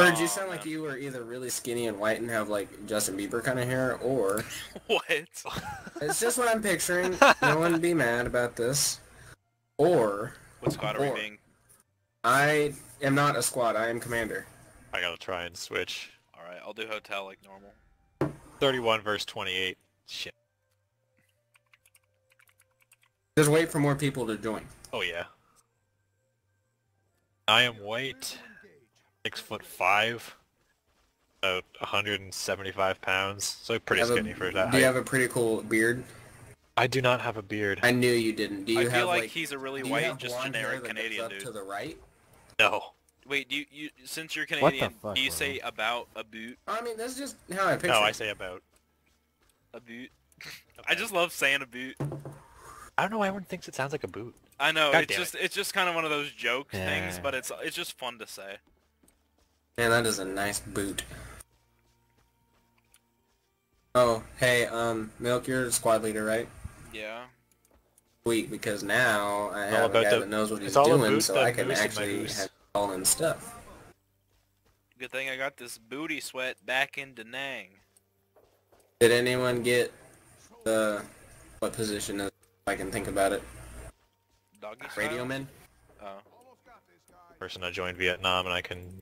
Bird, you Aw, sound like you were either really skinny and white and have like Justin Bieber kind of hair, or what? it's just what I'm picturing. no one be mad about this. Or What squad are we being? I am not a squad. I am commander. I gotta try and switch. Alright, I'll do hotel like normal. 31 versus 28. Shit. Just wait for more people to join. Oh yeah. I am white, six foot five, about 175 pounds, so pretty You have a- skinny for that Do you have a pretty cool beard? I do not have a beard. I knew you didn't. Do you I have feel like, like he's a really do you white, have just blonde hair generic Canadian up dude. to the right? No. Wait, do you, you since you're the Canadian, fuck, do you bro? say about a boot? I mean, that's just how I picture. No, I say about. A boot? I just love saying a boot. I don't know why everyone thinks it sounds like a boot. I know, God it's damn it. just it's just kind of one of those joke things, but it's it's just fun to say. Man, that is a nice boot. Oh, hey, um, Milk, you're the squad leader, right? Yeah. Sweet, because now I all have a guy the- that knows what he's doing, so I can actually boost. have all in stuff. Good thing I got this booty sweat back in Da Nang. Did anyone get the what position is? If I can think about it. Doggy style? Radio man. Oh. Person I joined Vietnam and I can...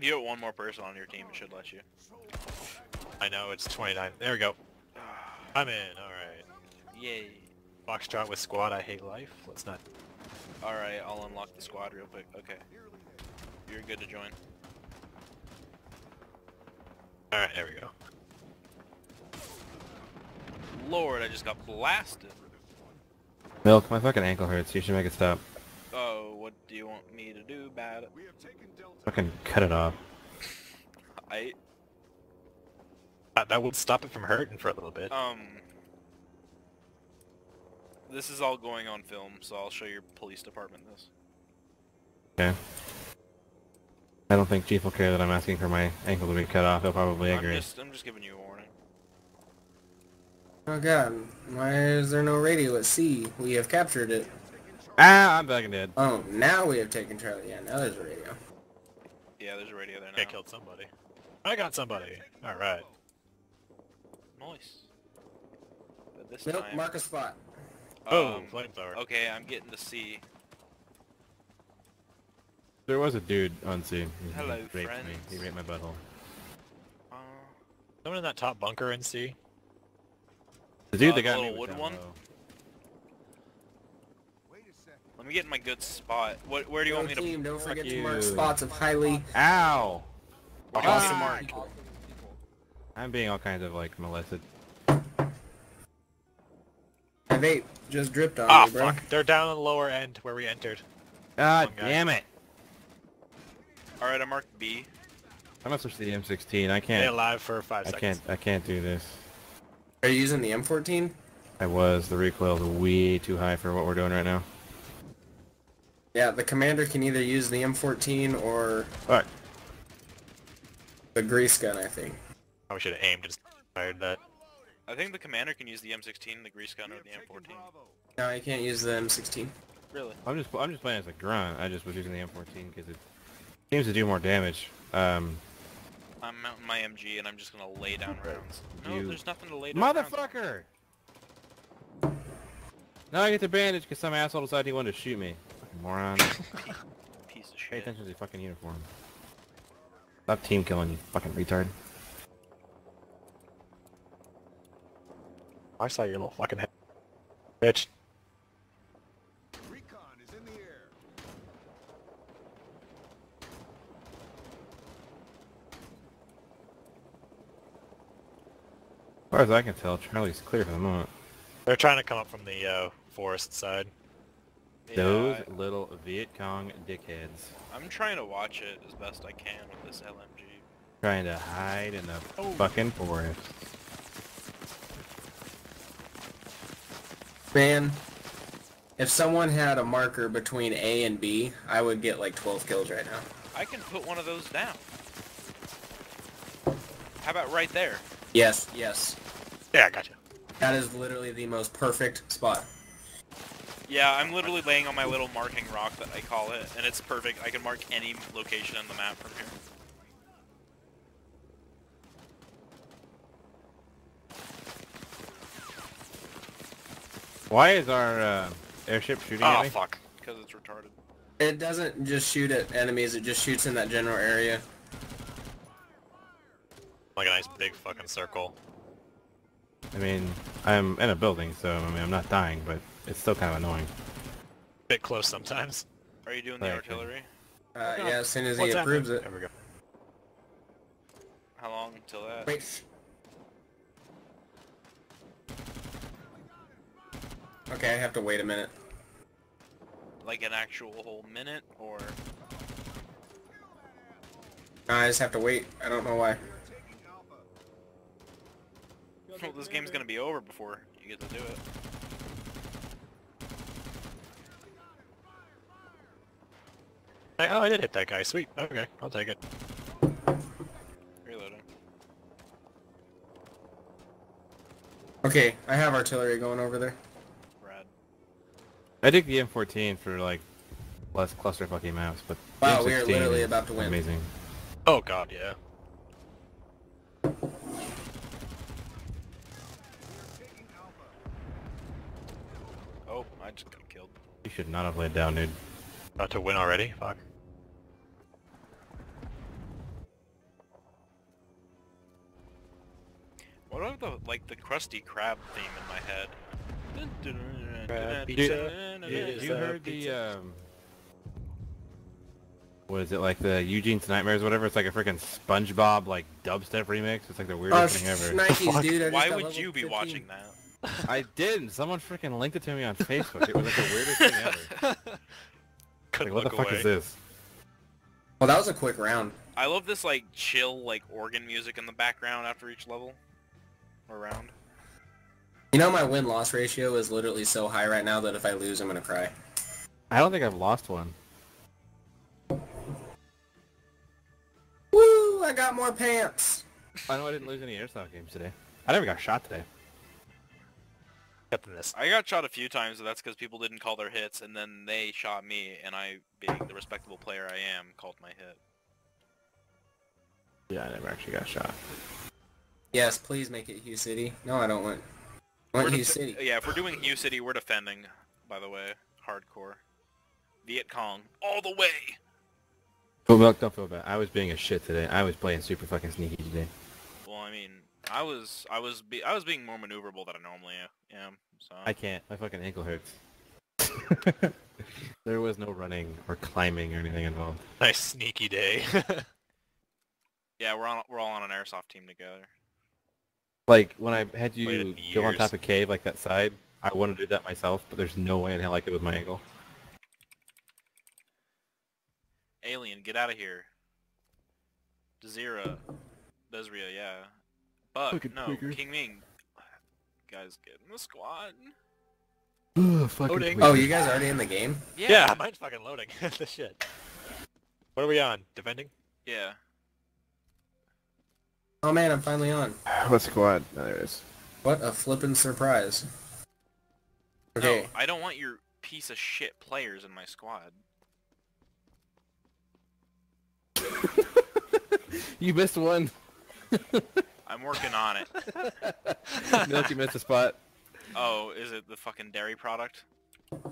you have one more person on your team, it should let you. I know it's 29. There we go. I'm in, alright. Yay. Foxtrot with squad, I hate life. Let's not... Alright, I'll unlock the squad real quick. Okay. You're good to join. Alright, there we go. Lord, I just got blasted. Milk, my fucking ankle hurts. You should make it stop. What do you want me to do about it? Fucking cut it off. I, That, that would stop it from hurting for a little bit. um... This is all going on film, so I'll show your police department this. Okay. I don't think Chief will care that I'm asking for my ankle to be cut off. He'll probably I'm agree. just, I'm just giving you a warning. Oh god, why is there no radio at C? We have captured it. Ah, I'm fucking dead. Oh, now we have taken Charlie. Yeah, now there's a radio. Yeah, there's a radio there now. I killed somebody. I got somebody. Alright. Nice. But this Milk, time... mark a spot. Oh, um, flamethrower. Okay, I'm getting to see. There was a dude on C. He Hello, raped me. He raped my butthole. Uh, Someone in that top bunker in C. The dude Uh, that the got me little was wooden one? low. Let me get in my good spot. What? Where do you want me to? team, don't Fuck forget to mark spots of highly Ow! Where do you want me to Ah! mark? I'm being all kinds of like molested. My vape just dripped on Ah, me, bro. fuck. They're down on the lower end where we entered. God damn it! All right, I marked B. I must switch to the M16. I can't. Stay alive for five I seconds. I can't. I can't do this. Are you using the M14? I was. The recoil's way too high for what we're doing right now. Yeah, the commander can either use the M14 or Fuck. the grease gun, I think. I should have aimed and fired that. I think the commander can use the M16, the grease gun, or the M14. No, you can't use the M16. Really? I'm just. I'm just playing as a grunt. I just was using the M14 because it seems to do more damage. Um, I'm mounting my MG and I'm just gonna lay down rounds. No, You- there's nothing to lay down. rounds on. motherfucker! Now I get the bandage because some asshole decided he wanted to shoot me. Fucking moron. Piece of Pay attention to your fucking uniform. Stop team killing, you fucking retard. I saw your little fucking head. Bitch. Recon is in the air. As far as I can tell, Charlie's clear for the moment. They're trying to come up from the uh, forest side. Yeah, Those I- little Viet Cong dickheads. I'm trying to watch it as best I can with this LMG. Trying to hide in the Oh. fucking forest. Man, if someone had a marker between A and B, I would get like 12 kills right now. I can put one of those down. How about right there? Yes, yes. Yeah, I got you. That is literally the most perfect spot. Yeah, I'm literally laying on my little marking rock that I call it, and it's perfect. I can mark any location on the map from here. Why is our uh, airship shooting Oh at me? fuck, because it's retarded. It doesn't just shoot at enemies, it just shoots in that general area. Like a nice big fucking circle. I mean, I'm in a building, so I mean, I'm not dying, but it's still kind of annoying. Bit close sometimes. Are you doing the artillery? Uh, yeah, as soon as he What's approves happening? it. There we go. How long until that? Wait. Okay, I have to wait a minute. Like an actual whole minute, or I just have to wait. I don't know why. Well, this game's gonna be over before you get to do it. Hey, oh, I did hit that guy. Sweet. Okay, I'll take it. Reloading. Okay, I have artillery going over there. Rad. I dig the M14 for like less clusterfucky maps, but the Wow, we are literally about to win. Amazing. Oh god, yeah. Oh, I just got killed. You should not have laid down, dude. About to win already? Fuck. What are the like the Krusty Krab theme in my head? Crab pizza. You, It is you heard the um, what is it like the Eugene's Nightmares, whatever? It's like a freaking SpongeBob like dubstep remix. It's like the Oh, weirdest thing ever. Nikes, dude. Why would you be 15. watching that? I didn't. Someone freaking linked it to me on Facebook. It was like the weirdest thing ever. Couldn't Like, what the fuck away. is this? Well, that was a quick round. I love this like chill like organ music in the background after each level or round. You know my win-loss ratio is literally so high right now that if I lose, I'm gonna cry. I don't think I've lost one. Woo! I got more pants. Oh, I know I didn't lose any airsoft games today. I never got shot today. Except in this. I got shot a few times, but that's because people didn't call their hits, and then they shot me, and I, being the respectable player I am, called my hit. Yeah, I never actually got shot. Yes, please make it Hue City. No, I don't want. I want We're Hue City. Yeah, if we're doing Hue City, we're defending, by the way. Hardcore. Viet Cong. All the way! But look, don't feel bad. I was being a shit today. I was playing super fucking sneaky today. Well, I mean, I was, I was, be- I was being more maneuverable than I normally am, so... I can't. My fucking ankle hurts. there was no running or climbing or anything involved. Nice sneaky day. Yeah, we're on, we're all on an airsoft team together. Like when I had you go on top of cave like that side, I want to do that myself, but there's no way in hell I could with my ankle. Alien, get out of here. Dezira. Desria, yeah. But, Fucking no, tweaker. King Ming. Guys, get in the squad. Ugh, fucking Loading. Oh, you guys already in the game? yeah, mine's fucking loading. the shit. What are we on? Defending? Yeah. Oh man, I'm finally on. What squad? Oh, there it is. What a flippin' surprise. Okay. No, I don't want your piece of shit players in my squad. You missed one. I'm working on it. Milk, you missed a spot. Oh, is it the fucking dairy product? Wait,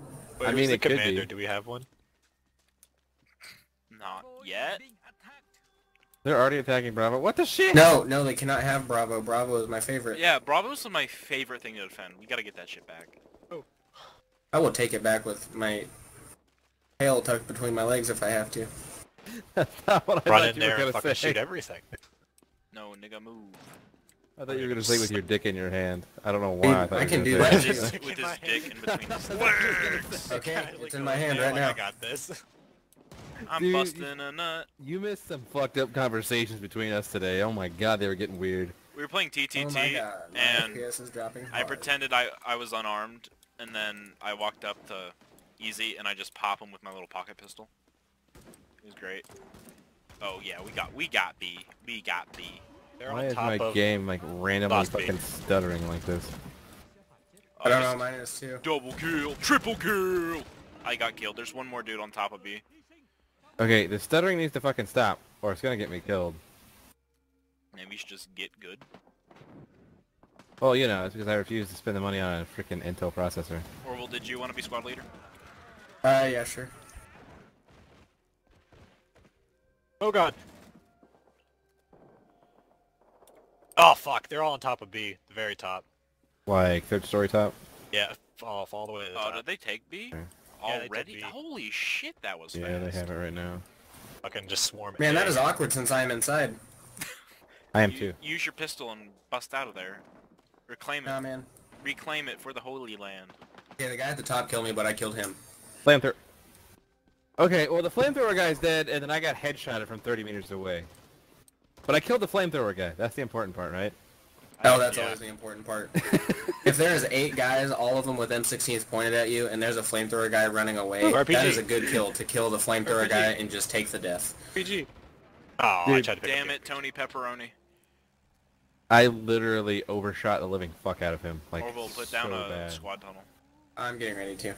I mean, the it could be. commander? Do we have one? Not yet. They're already attacking Bravo. What the shit? No, no, they cannot have Bravo. Bravo is my favorite. Yeah, Bravo's my favorite thing to defend. We gotta get that shit back. Oh. I will take it back with my tail tucked between my legs if I have to. That's not what I Run thought in you there were gonna fucking say. shoot everything. No, nigga, move. I thought you were gonna say with your dick in your hand. I don't know why. I, I can do gonna that say too. Just Stick with in his dick in between his legs. Okay, Kinda it's in my hand right now. I got this. I'm Dude, busting a nut. You missed some fucked up conversations between us today. Oh my god, they were getting weird. We were playing TTT, oh my god, my and FPS is dropping I pretended I, I was unarmed, and then I walked up to Easy, and I just pop him with my little pocket pistol. It was great. Oh yeah, we got we got B. We got B. They're Why on is top my of... game like randomly Boss B. fucking stuttering like this? I don't know, just- mine is too. Double kill, triple kill. I got killed. There's one more dude on top of B. Okay, the stuttering needs to fucking stop, or it's gonna get me killed. Maybe you should just get good. Well, you know, it's because I refuse to spend the money on a freaking Intel processor. Orville, did you want to be squad leader? Uh, yeah, sure. Oh god. Oh fuck, they're all on top of B, the very top. Like third story top. Yeah, fall, fall all the way to the Oh, top. did they take B? Yeah. Yeah, Already? B. Holy shit, that was Yeah, they fast. have it right now. Fucking just swarm Man, A. that is awkward since I'm inside. I am U- too. Use your pistol and bust out of there. Reclaim it. Nah, man. Reclaim it for the Holy Land. Yeah, the guy at the top killed me, but I killed him. Flamethrower. Okay, well the flamethrower guy's dead, and then I got headshotted from 30 meters away. But I killed the flamethrower guy. That's the important part, right? Oh, that's Yeah. always the important part. if there's eight guys, all of them with M16s pointed at you, and there's a flamethrower guy running away, Ooh, that is a good kill to kill the flamethrower RPG. guy and just take the death. PG. Oh, I tried to pick Damn up it, Tony Pepperoni. I literally overshot the living fuck out of him. Like Orville, put down so a bad. squad tunnel. I'm getting ready to.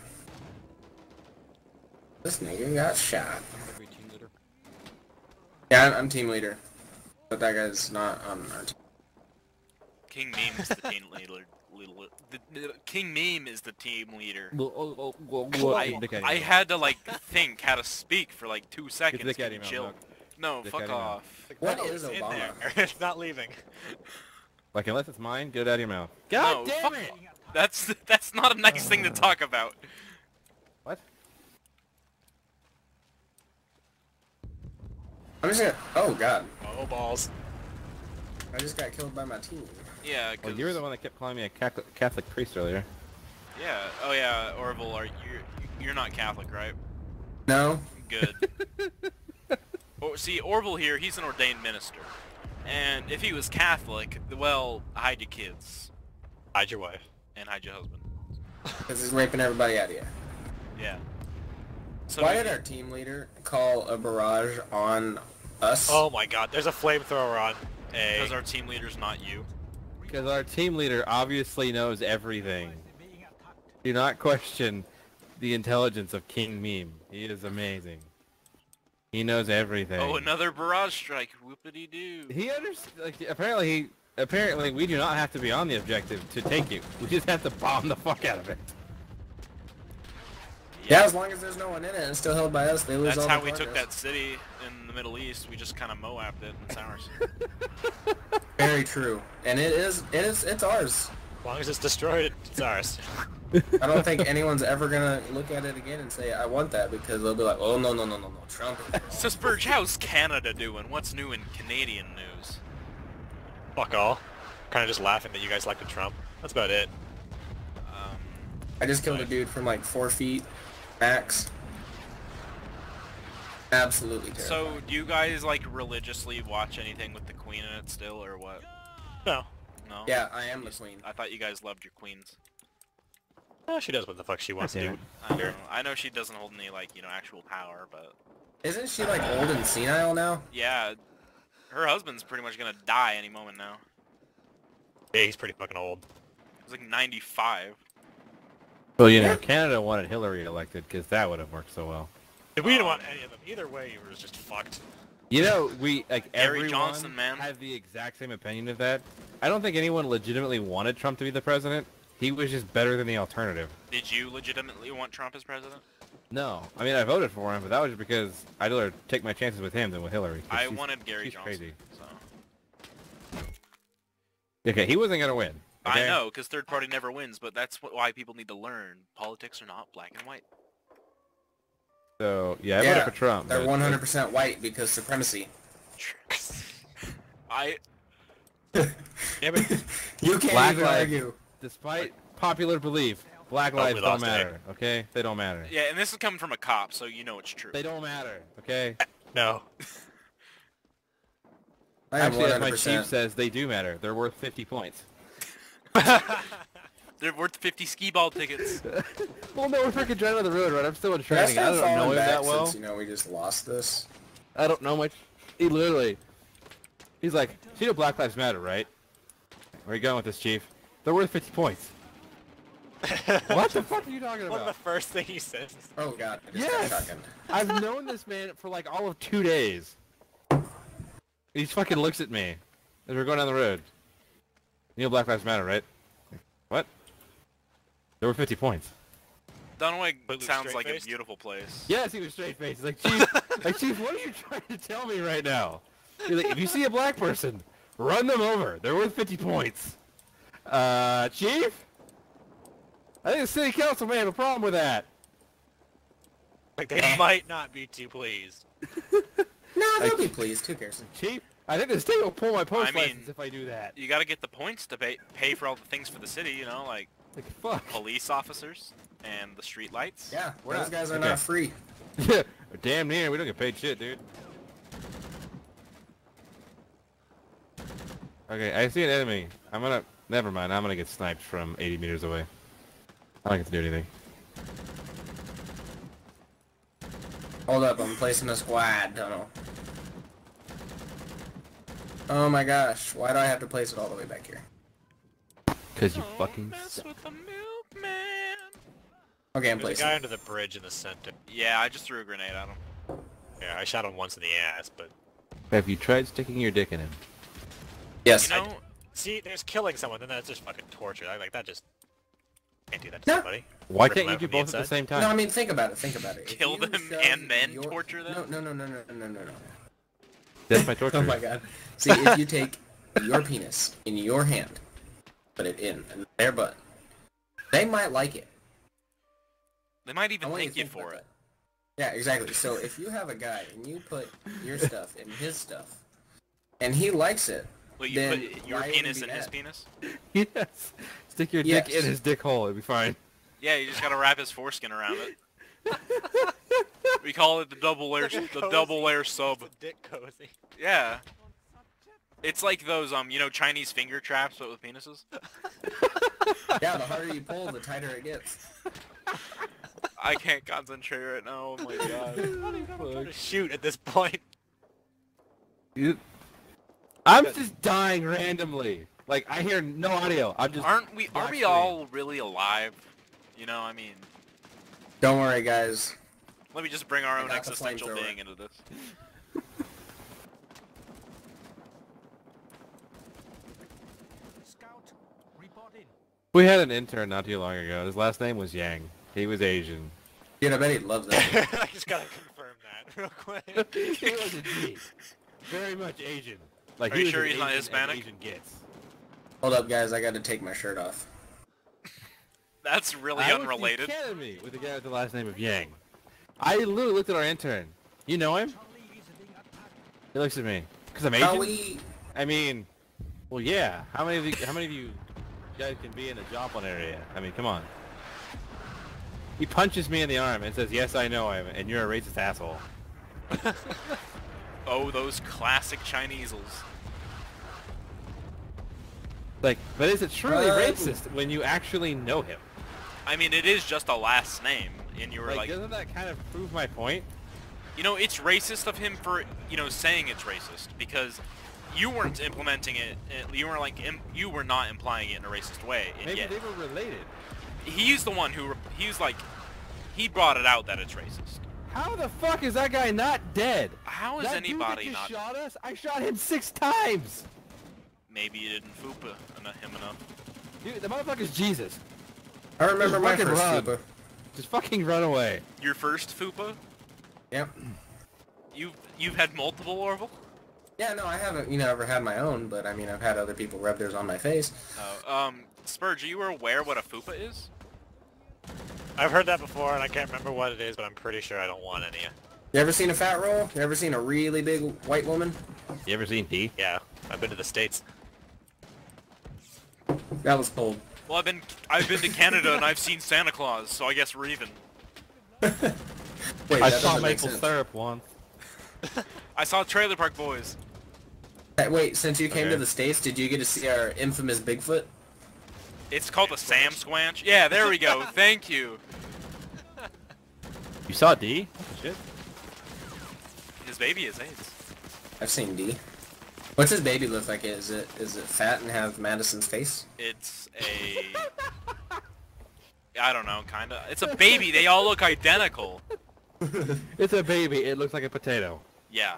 This nigga got shot. Yeah, I'm, I'm team leader. But that guy's not on our team. King Meme is the team leader. The, the- King Meme is the team leader. Well, oh, oh, well, well, I, dick out of your I had to like think how to speak for like two seconds. the dick to out of your mouth, chill. No, Dick fuck out of your mouth. off. What No, is in Obama? there. it's not leaving. Like unless it's mine, get it out of your mouth. No, God damn fuck it! That's that's not a nice thing to talk about. What? I'm just gonna. Oh god. Oh balls. I just got killed by my team. Yeah, Well, you were the one that kept calling me a Catholic, Catholic priest earlier. yeah. Oh yeah, Orville, are you you're not Catholic, right? No? Good. oh, see, Orville here, he's an ordained minister, and if he was Catholic, well, hide your kids Hide your wife. and hide your husband. Because he's raping everybody out of you. Yeah. So Why did our team leader call a barrage on us? Oh my god, there's a flamethrower on A. Because our team leader's not you. Because our team leader obviously knows everything. Do not question the intelligence of King Meme. He is amazing. He knows everything. Oh, another barrage strike. Whoopity doo. He understands. Like, apparently, he apparently we do not have to be on the objective to take it. We just have to bomb the fuck out of it. Yeah, as long as there's no one in it and it's still held by us, they lose That's all how the we took that city in the Middle East. We just kind of Moabbed it. It's ours. Very true. And it is, it is, it's ours. As long as it's destroyed, it's ours. I don't think anyone's ever gonna look at it again and say, I want that, because they'll be like, oh, no, no, no, no, no, Trump. so Spurge, how's Canada doing? What's new in Canadian news? Fuck all. Kind of just laughing that you guys like the Trump. That's about it. Um, I just killed a dude from like four feet, max. Absolutely terrible. so do you guys like religiously watch anything with the Queen in it still, or what? No. No. yeah, I am the queen. I thought you guys loved your queens. Oh, she does what the fuck she wants to do. I know, I know she doesn't hold any like you know actual power, but Isn't she like old and senile now? yeah, her husband's pretty much gonna die any moment now. Yeah, he's pretty fucking old. He's like 95. Well, you know, Canada wanted Hillary elected because that would have worked so well. We didn't Um, want any of them. Either way, you were just fucked. You know, we like Gary everyone Johnson, man. have the exact same opinion of that. I don't think anyone legitimately wanted Trump to be the president. He was just better than the alternative. Did you legitimately want Trump as president? No, I mean I voted for him, but that was just because I'd rather take my chances with him than with Hillary. I wanted Gary she's Johnson. crazy. So. Okay, he wasn't gonna win. I know, because third party never wins, but that's why people need to learn. Politics are not black and white. So yeah, I Yeah, voted for Trump. They're 100% white because supremacy. I Yeah, but You can't Black even lives- argue. Despite popular belief, black Oh, lives don't lost matter. Okay, they don't matter. yeah, and this is coming from a cop, so you know it's true. They don't matter. Okay. no. Actually, as my chief says, they do matter. They're worth 50 points. They're worth 50 skee ball tickets. Well, no, we're freaking driving on the road, right? I'm still in Can I training. I don't know falling him that well. since, you know, we just lost this? I don't know much. He literally, he's like, so you know Black Lives Matter, right? Where are you going with this, Chief? They're worth 50 points. What the fuck are you talking One of the first thing he says. Oh god, I yes! I've known this man for like all of two days. He fucking looks at me as we're going down the road. You know Black Lives Matter, right? What? There were 50 points. Dunwich But Luke sounds like a beautiful place. Yes, he was straight faced. He's like, Chief, like, Chief, what are you trying to tell me right now? He's like, if you see a black person, run them over. They're worth 50 points. Uh, Chief? I think the city council may have a problem with that. Like they might not be too pleased. No, they'll be pleased. Who cares? Chief, I think the state will pull my post I mean- license if I do that. You gotta get the points to pay, pay for all the things for the city, you know, like Like, fuck. police officers and the street lights. Yeah, We're those not- guys are okay. not free. Yeah, damn near. We don't get paid shit, dude. Okay, I see an enemy. I'm gonna... Never mind. I'm gonna get sniped from 80 meters away. I don't get to do anything. Hold up, I'm placing a squad tunnel. Oh my gosh, why do I have to place it all the way back here? Cause you fucking mess suck. with the milkman. Okay, I'm There's a placing. guy under the bridge in the center. Yeah, I just threw a grenade at him. Yeah, I shot him once in the ass, but Have you tried sticking your dick in him? Yes. You know, see, there's killing someone, then that's just fucking torture. I, like that just can't do that to No. somebody. Why Rip can't you do from the both at the same time? No, I mean think about it. Think about it. If Kill them and then your- torture them? No, no, no, no, no, no, no, no. That's my torture. Oh my god. See, if you take your penis in your hand, put it in their butt, they might like it. they might even thank to you for about it. that. Yeah, exactly. So if you have a guy and you put your stuff in his stuff, and he likes it, Well, you Then put your why would it penis be in his penis? yes. Stick your dick in his dick hole. It'll be fine. Yeah, you just gotta wrap his foreskin around it. we call it the double layer, the double layer sub. It's a dick cozy. Yeah. It's like those, um, you know, Chinese finger traps, but with penises. yeah, the harder you pull, the tighter it gets. I can't concentrate right now. Oh my god. Trying to shoot at this point. You- I'm just dying randomly. Like I hear no audio. I'm just Aren't we? Are we all really alive? You know, I mean, Don't worry, guys. let me just bring our I own existential flamethrower. being into this. Scout, report in. We had an intern not too long ago. His last name was Yang. He was Asian. Dude, I bet he'd love that. I just gotta confirm that real quick. he was a G. Very much Asian. Like Are you was sure he's not Asian as Hispanic? Asian gets. Hold up, guys. I got to take my shirt off. That's really I unrelated. went to academy with the guy with the last name of Yang. I literally looked at our intern. You know him? Charlie is being attacked. He looks at me. Cause I'm Asian. How we? I mean, well, yeah. How many of you, how many of you guys can be in the Joplin area? I mean, come on. He punches me in the arm and says, "Yes, I know him, and you're a racist asshole." Oh, those classic Chineseals. Like, but is it truly Uh, racist when you actually know him? I mean, it is just a last name, and you were Like, like, doesn't that kind of prove my point? you know, it's racist of him for, you know, saying it's racist because you weren't implementing it. uh, You were like, you were not implying it in a racist way. And Maybe yet, they were related. he's the one who, re- he was like, he brought it out that it's racist. How the fuck is that guy not dead? How is that dude anybody that just not? shot us? I shot him six times. Maybe you didn't fupa enough, him enough. Dude, the motherfucker's Jesus. I remember my Fucking first run. Fupa. Just fucking run away. Your first fupa? Yep. You've you've had multiple Orville? Yeah, no, I haven't, you know, ever had my own, but I mean, I've had other people rub theirs on my face. Oh, um, Spurge, are you were aware what a fupa is? I've heard that before, and I can't remember what it is, but I'm pretty sure I don't want any. You ever seen a fat roll? You ever seen a really big white woman? You ever seen D? Yeah, I've been to the states. That was cold. Well, I've been I've been to Canada and I've seen Santa Claus, so I guess we're even. Wait, I saw maple syrup once. I saw Trailer Park Boys. Hey, Wait, since you came Okay. to the States, did you get to see our infamous Bigfoot? It's called a Sam Squanch. Yeah, there we go. Thank you. You saw D? Shit. His baby is AIDS. I've seen D. What's his baby look like? Is it is it fat and have Madison's face? It's a I don't know, kinda. It's a baby. they all look identical. It's a baby. It looks like a potato. Yeah.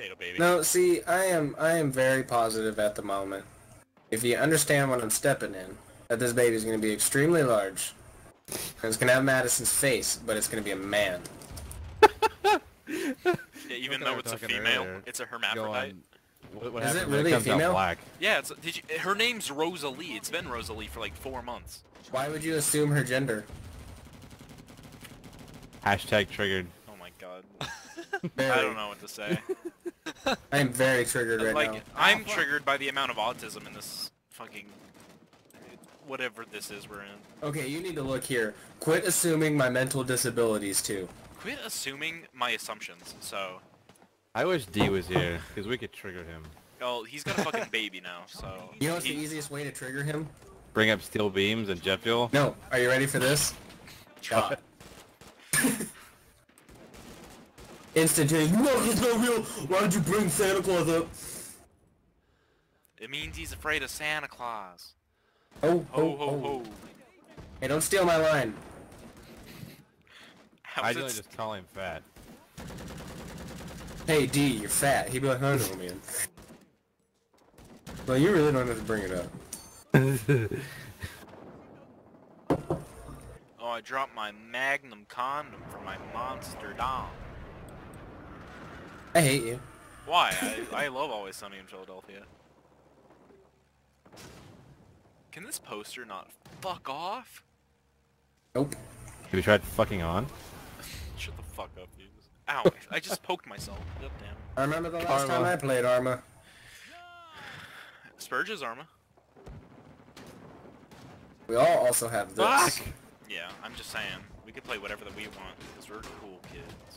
It's potato baby. No, see, I am I am very positive at the moment. If you understand what I'm stepping in, that this baby is going to be extremely large. And it's going to have Madison's face, but it's going to be a man. Yeah, even though it's a female, earlier. it's a hermaphrodite. on. What, what Is it happens when really a female? black? Yeah, it's did you, her name's Rosalie. It's been Rosalie for like four months. Why would you assume her gender? Hashtag triggered. Oh my god. I don't know what to say. I am very triggered right like now. I'm triggered by the amount of autism in this fucking whatever this is we're in. Okay, you need to look here. Quit assuming my mental disabilities too. Quit assuming my assumptions. So, I wish D was here because we could trigger him. oh, he's got a fucking baby now. So You know what's the easiest way to trigger him? Bring up steel beams and jet fuel. No. Are you ready for this? God. Instantaneous. No, he's not real. Why did you bring Santa Claus up? It means he's afraid of Santa Claus. Oh, oh Ho ho oh. ho. Hey, don't steal my line. I is really just call him fat. Hey, D, you're fat. He'd be like, I know, man. Well, you really don't have to bring it up. Oh, I dropped my Magnum condom for my monster dom. I hate you. Why? I, I love Always Sunny in Philadelphia. Can this poster not fuck off? Nope. Have you tried fucking on? Shut the fuck up, dude. Ow, I just poked myself. God damn. I remember the last time I played Arma. Spurge's Arma. We all also have this. Fuck! Yeah, I'm just saying. We could play whatever that we want, because we're cool kids.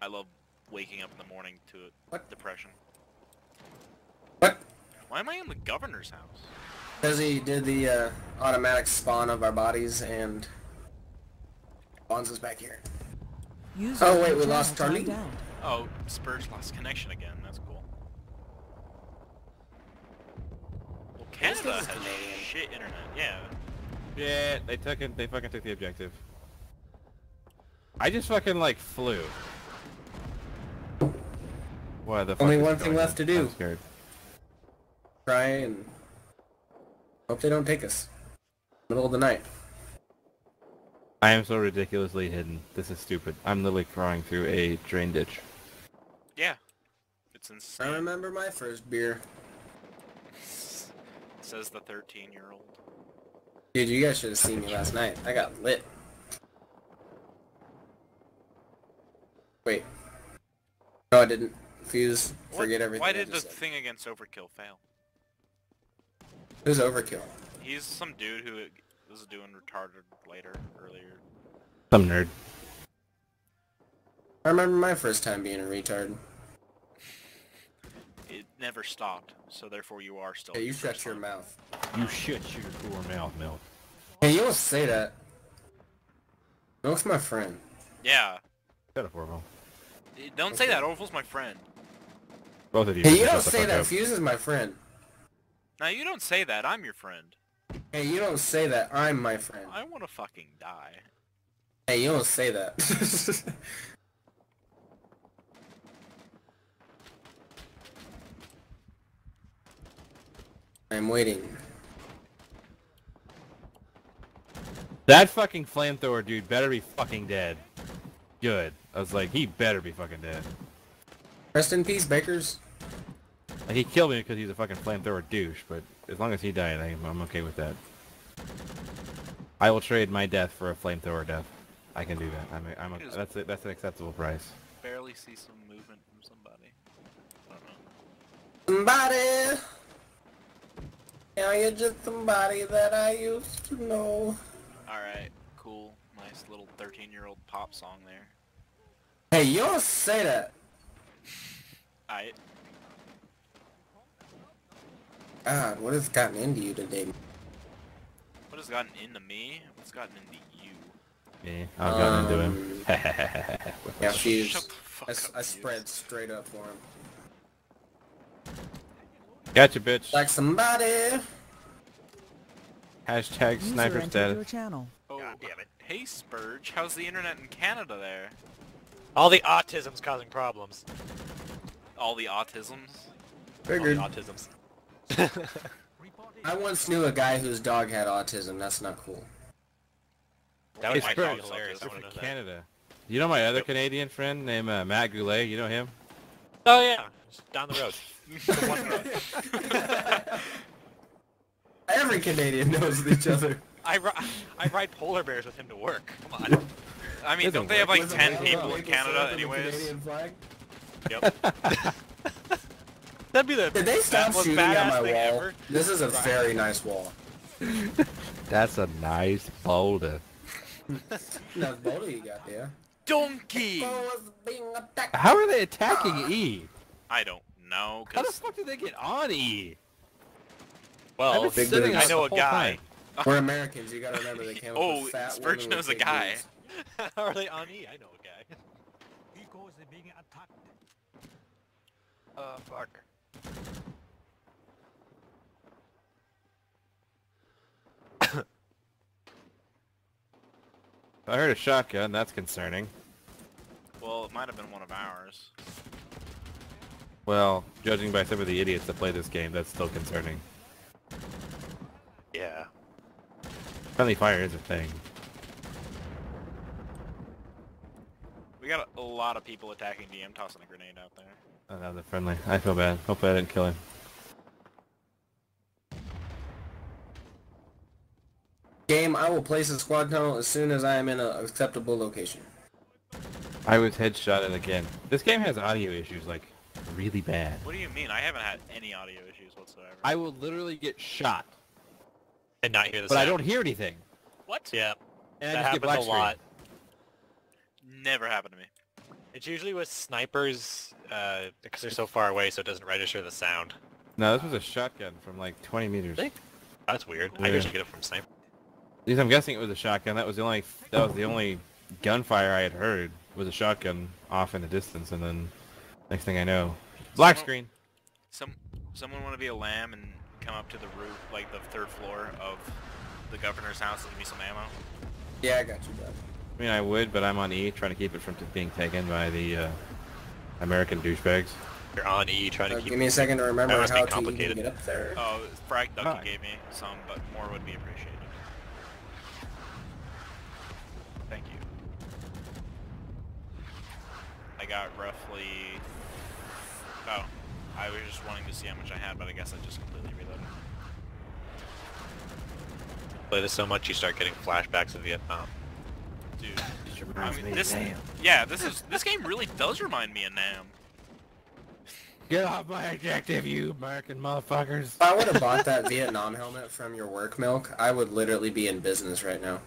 I love waking up in the morning to it. What? Depression. What? Why am I in the governor's house? Because he did the uh, automatic spawn of our bodies and spawns us back here. User Oh, wait, we lost Charlie? Oh, Spurge lost connection again. That's cool. Well, That's 'cause Canada it's has Canadian. shit internet. Yeah. Yeah, they took it. They fucking took the objective. I just fucking like flew. What the fuck Only one thing left on? to do. I'm scared. Try and hope they don't take us. Middle of the night. I am so ridiculously hidden. This is stupid. I'm literally crawling through a drain ditch. Yeah. It's insane. I remember my first beer. Says the 13 year old. Dude, you guys should have seen me last night. I got lit. Wait. No, I didn't. Fuse. Forget everything. Why did the said. thing against Overkill fail? Who's overkill. He's some dude who was doing retarded later, earlier. Some nerd. I remember my first time being a retard. It never stopped, so therefore you are still. Hey, you shut your one. mouth. You shut your poor mouth, milk. Hey, you don't say that. Milk's my friend. Yeah. Shut up, Orville. Don't say that. Orville's my friend. Both of you. Hey, you don't say that. up. Fuse is my friend. Now you don't say that. I'm your friend. Hey, you don't say that. I'm my friend. I want to fucking die. Hey, you don't say that. I'm waiting. That fucking flamethrower dude better be fucking dead. Good. I was like, he better be fucking dead. Rest in peace, Bakers. Like, he killed me because he's a fucking flamethrower douche, but as long as he died, I, I'm okay with that. I will trade my death for a flamethrower death. I can do that. I'm, a, I'm a, that's a, that's an acceptable price. Barely see some movement from somebody. I don't know. Somebody. Now you're just somebody that I used to know. Alright, cool. Nice little 13 year old pop song there. Hey, you don't say that. I God, what has gotten into you today? What has gotten into me? What's gotten into you? Yeah, I've gotten into him. Um, Yeah, Shut Fuse. the fuck I, s- up, I Fuse. spread straight up for him. gotcha, bitch. Like somebody. Hashtag User sniper entered status. your channel. Oh, God damn it. Hey, Spurge, how's the internet in Canada there? All the autism's causing problems. All the autisms? All the autisms. I once knew a guy whose dog had autism. That's not cool. That would Hey, be hilarious. I You're from know that. Canada. You know my other Canadian friend named uh, Matt Goulet? You know him? Oh yeah, just down the road. The road. Every Canadian knows each other. I, ri- I ride polar bears with him to work. Come on. I mean, Doesn't don't they have like Was it 10 people in Canada syrup and the anyways? Canadian flag? Yep. That'd be the Did they stop shooting at my wall? ever. This is a very nice wall. That's a nice boulder. Nice boulder you got there. Donkey! Foe is being attacked. How are they attacking E? I don't know, How the fuck did they get on E? Well, I've been Big sitting I know a guy. time. We're Americans. You gotta remember they came up Oh, with fat Spurge knows a guy. How are they on E? I know a guy. Echo is being attacked. Uh, fuck. I heard a shotgun. That's concerning. well, it might have been one of ours. Well, judging by some of the idiots that play this game, that's still concerning. Yeah. Friendly fire is a thing. We got a, a lot of people attacking D. I'm tossing a grenade out there. Oh, that was a friendly. I feel bad. Hopefully I didn't kill him. Game, I will place a squad tunnel as soon as I am in an acceptable location. I was headshotted again. This game has audio issues, like, really bad. What do you mean? I haven't had any audio issues whatsoever. I will literally get shot, And not hear the but I don't hear anything. What? Yeah. And that I just happens black a lot. Never happened to me. It's usually with snipers, uh, because they're so far away, so it doesn't register the sound. No, this was a shotgun from like 20 meters. Really? That's weird. I usually get it from sniper. At least I'm guessing it was a shotgun. That was the only that was the only gunfire I had heard was a shotgun off in the distance, and then next thing I know, black Someone- screen. Some someone want to be a lamb and come up to the roof, like the third floor of the governor's house and give me some ammo. Yeah, I got you, bud. I mean, I would, but I'm on E, trying to keep it from being taken by the uh, American douchebags. You're on E trying to Uh, keep. give me a second to remember That must be how to complicated. get up there. Oh, Frag Ducky Hi. gave me some, but more would be appreciated. Thank you. I got roughly. Oh, I was just wanting to see how much I had, but I guess I just completely reloaded. play this so much, you start getting flashbacks of Vietnam. Dude, Just I mean, me, this. damn. Yeah, this is this game really does remind me of Nam. Get off my objective, you American motherfuckers! If I would have bought that Vietnam helmet from your work milk, I would literally be in business right now.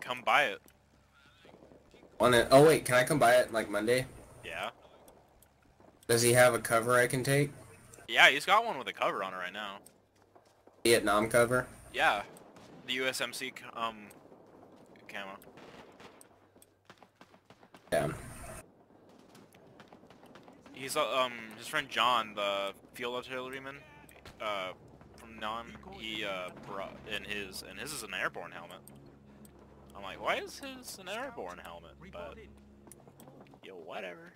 Come buy it. On it. Oh wait, can I come buy it like Monday? Yeah. Does he have a cover I can take? Yeah, he's got one with a cover on it right now. Vietnam cover. Yeah, the USMC c- um camo. Yeah. He's uh, um his friend John, the field artilleryman, uh, from Non. He uh brought in his and his is an airborne helmet. I'm like, why is his an airborne helmet? But yo, whatever.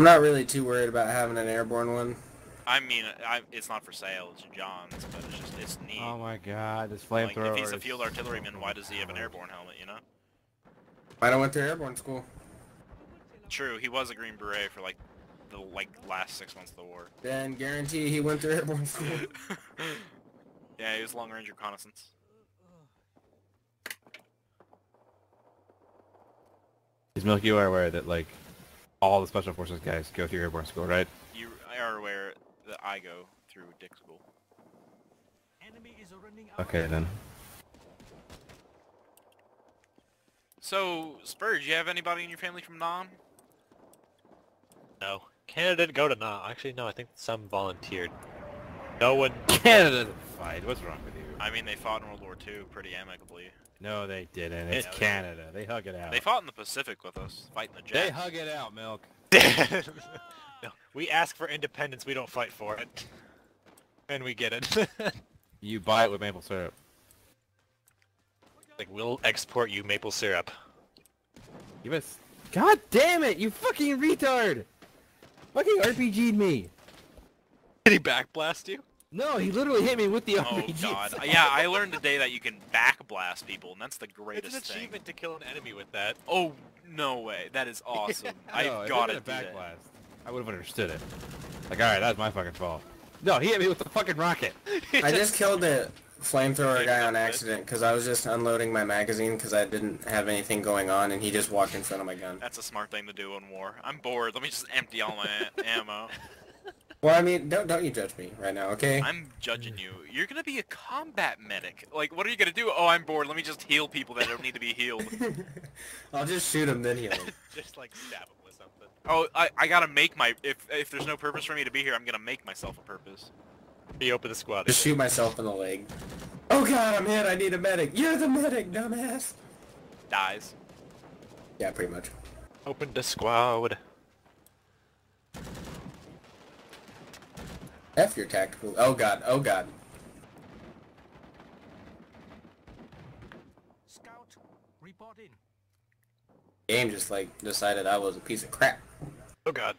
I'm not really too worried about having an airborne one. I mean, I, it's not for sale. It's John's, but it's just it's neat. Oh my god, this like, flamethrower. if he's a field artilleryman, why does he have an airborne helmet? You know. I don't went to airborne school. True, he was a Green Beret for like the like last six months of the war. Then guarantee he went to airborne school. yeah, he was long range reconnaissance. Is Milky Way aware that like all the special forces guys go through airborne school, right? You are aware that I go through Dick School. Enemy is running out. Okay then. So, Spurge, you have anybody in your family from Nam? No. Canada didn't go to Nam. Actually, no, I think some volunteered. No one... Canada doesn't fight. What's wrong with you? I mean, they fought in World War II pretty amicably. No, they didn't. It's Yeah, Canada. They hug it out. They fought in the Pacific with us, fighting the They hug it out, Milk. no, we ask for independence, we don't fight for it. And we get it. You buy it with maple syrup. like, we'll export you maple syrup. You must. God damn it! You fucking retard! Fucking RPG'd me. Did he backblast you? No, he literally hit me with the Oh RPG. god. Yeah, I learned today that you can backblast people, and that's the greatest. It's greatest an thing. achievement to kill an enemy with that. Oh, no way. That is awesome. No, I've if got it to had do a that. Backblast. I would have understood it. Like, alright, that's my fucking fault. No, he hit me with the fucking rocket. I just killed the flamethrower guy on accident because I was just unloading my magazine because I didn't have anything going on and he just walked in front of my gun. That's a smart thing to do in war. I'm bored. Let me just empty all my ammo. Well, I mean, don't don't you judge me right now, okay? I'm judging you. You're gonna be a combat medic. Like, what are you gonna do? Oh, I'm bored. Let me just heal people that don't need to be healed. I'll just shoot him then heal him. Just like stab him with something. Oh, I, I gotta make my... If, if there's no purpose for me to be here, I'm gonna make myself a purpose. Be open the squad. Just shoot myself in the leg. Oh god, I'm hit. I need a medic. You're the medic, dumbass. Dies. Yeah, pretty much. Open the squad. F your tactical. Oh god. Oh god. Scout, report in. Game just like decided I was a piece of crap. Oh god.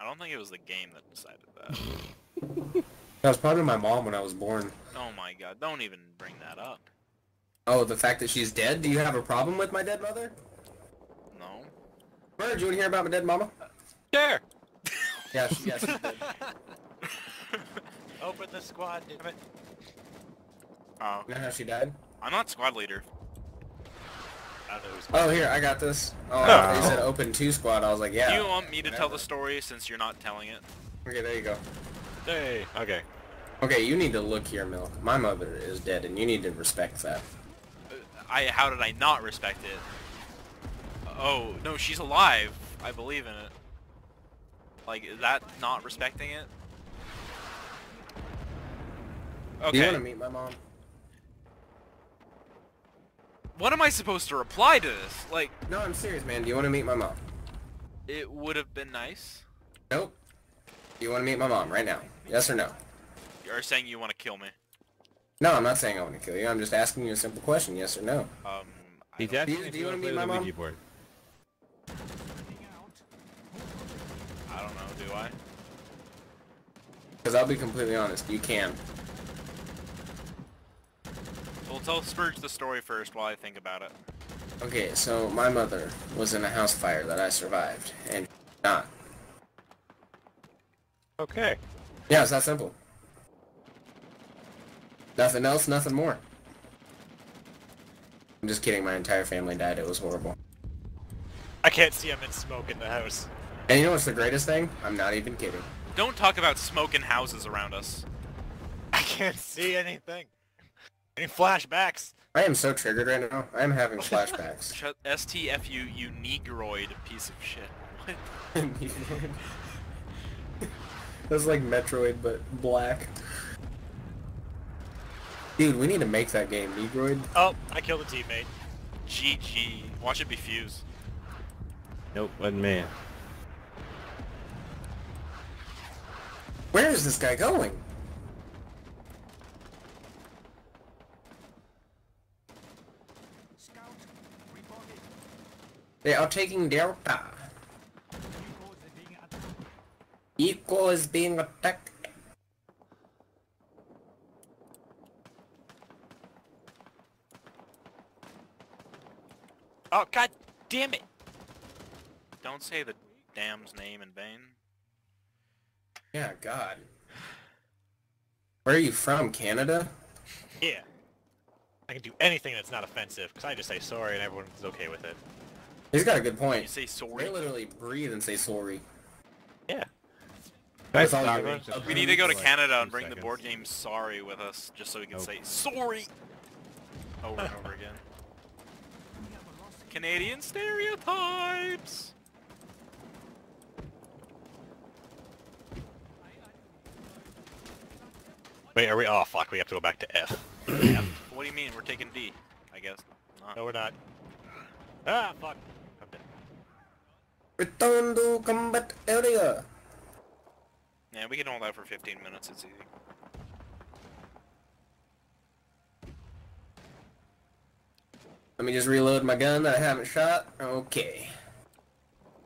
I don't think it was the game that decided that. That was probably my mom when I was born. oh my god, don't even bring that up. Oh, the fact that she's dead? Do you have a problem with my dead mother? No. Bird, you want to hear about my dead mama? Sure. Yeah, she, yeah, she's dead. Open the squad, damn it. Oh. You know how she died? I'm not squad leader. Oh, here, I got this. Oh, Oh. they said open two squad. I was like, yeah. Do you want me to tell the story since you're not telling it? Okay, there you go. Hey. Okay. Okay, you need to look here, Milk. My mother is dead, and you need to respect that. Uh, I how did I not respect it? Oh no, she's alive. I believe in it. Like is that not respecting it? Do you want Okay. to meet my mom? What am I supposed to reply to this? Like No, I'm serious, man. Do you want to meet my mom? it would have been nice. Nope. Do you want to meet my mom right now? Yes or no? You're saying you want to kill me. No, I'm not saying I want to kill you. I'm just asking you a simple question. Yes or no? Um. I He's don't- asking Do you- if do you wanna wanna meet my mom? Ouija board. I don't know. Do I? Because I'll be completely honest. You can. Well, tell Spurge the story first while I think about it. Okay, so my mother was in a house fire that I survived, and not. Okay. Yeah, it's that simple. Nothing else, nothing more. I'm just kidding. My entire family died. It was horrible. I can't see him in smoke in the house. And you know what's the greatest thing? I'm not even kidding. Don't talk about smoke in houses around us. I can't see anything. Any flashbacks? I am so triggered right now. I am having flashbacks. STFU, you negroid piece of shit. What? That's like Metroid, but black. Dude, we need to make that game, Negroid. Oh, I killed a teammate. GG. Watch it be fused. Nope, wasn't me. Where is this guy going? Scout, report in. They are taking Delta. Echo is being attacked. Is being attacked. Oh, god damn it. Don't say the damn's name in vain. Yeah, God. Where are you from? Canada? Yeah. I can do anything that's not offensive, because I just say sorry and everyone's okay with it. He's got a good You point. say sorry. They literally breathe and say sorry. Yeah. Guys, With all stop your it. abuse. We need to go to Canada and bring the board game Sorry with us, just so we can Nope. say sorry over and over again. We have lost the Canadian stereotypes. Wait, are we? Oh, fuck, we have to go back to F. What do you mean? We're taking D, I guess. Not. No, we're not. Ah, fuck. Return to combat area! Yeah, we can hold out for 15 minutes, it's easy. Let me just reload my gun that I haven't shot. Okay.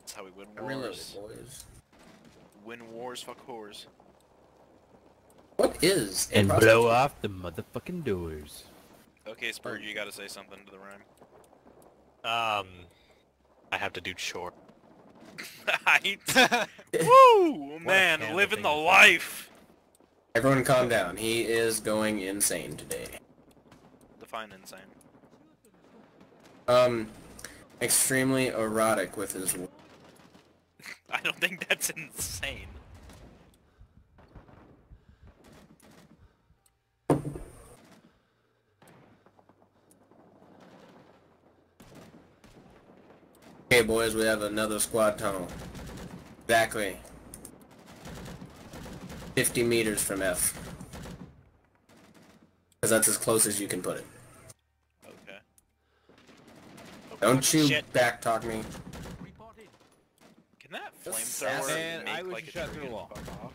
That's how we win wars. Reload, boys. Win wars, fuck whores. What is And blow off the motherfucking doors. Okay, Spurge, you gotta say something to the rhyme. Um, I have to do chores. Right? Woo! Man, living the life! Everyone calm down. He is going insane today. Define insane. Um, extremely erotic with his I don't think that's insane. Okay, boys, we have another squad tunnel. Exactly. 50 meters from F. Because that's as close as you can put it. Okay. Don't you Shit. backtalk me. Can that Just flamethrower make I wish like a shot through tree wall. and fuck off?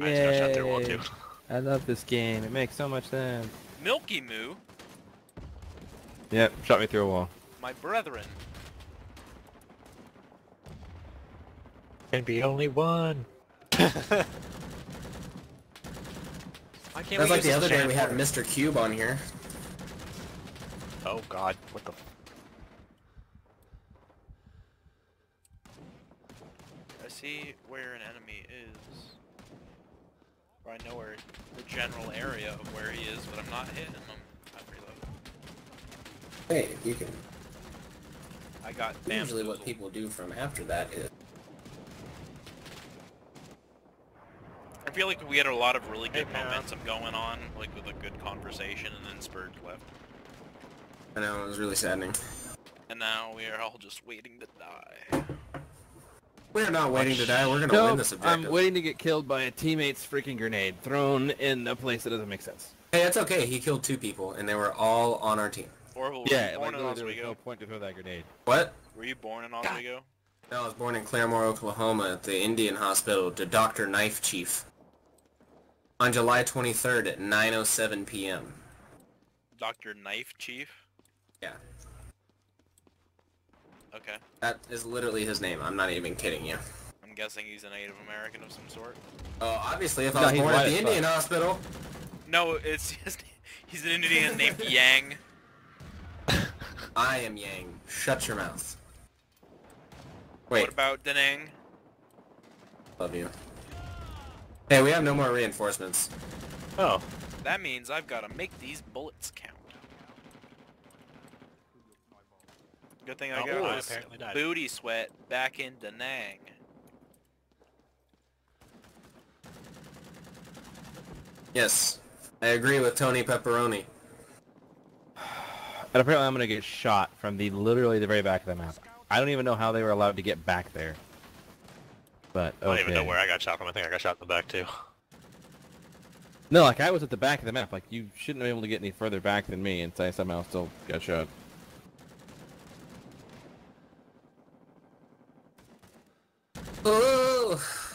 I just got shot through a wall too. I love this game. It makes so much sense. Milky Moo, Yep, shot me through a wall. my brethren. Can be only one. Why can't That's we like use the other day we had? Mr. Cube on here. Oh god, what the? F I see where an enemy is. Or I know where the general area of where he is, but I'm not hitting him. I'm reloading. Hey, you can. I got Usually what people do from after that is... feel like we had a lot of really good Hey, momentum going on, like with a good conversation, and then Spurge left. I know, it was really saddening. And now we are all just waiting to die. We're not waiting to die, we're gonna No, win this objective. I'm waiting to get killed by a teammate's freaking grenade thrown in a place that doesn't make sense. Hey, that's okay, he killed two people, and they were all on our team. Orville, Yeah, you like in literally there was Oswego? no point to throw that grenade. What? Were you born in Oswego? No, I was born in Claremore, Oklahoma at the Indian Hospital to Dr. Knife Chief. On July 23rd at 9.07 p.m. Dr. Knife Chief? Yeah, Okay. that is literally his name. I'm not even kidding you. I'm guessing he's a Native American of some sort. Oh, obviously, if I was born at the Indian fuck. Hospital. No, it's just, he's an Indian named Yang. I am Yang. Shut your mouth. Wait, What about Da Nang? love you. Hey, we have no more reinforcements. Oh, That means I've got to make these bullets count. Good thing I Oh, got I this died. booty sweat back in Da Nang. Yes, I agree with Tony Pepperoni. And apparently I'm gonna get shot from the literally the very back of the map. I don't even know how they were allowed to get back there. But I don't even know where I got shot from. I think I got shot in the back too. No, like I was at the back of the map. Like you shouldn't be able to get any further back than me, and I somehow still got shot. Oh.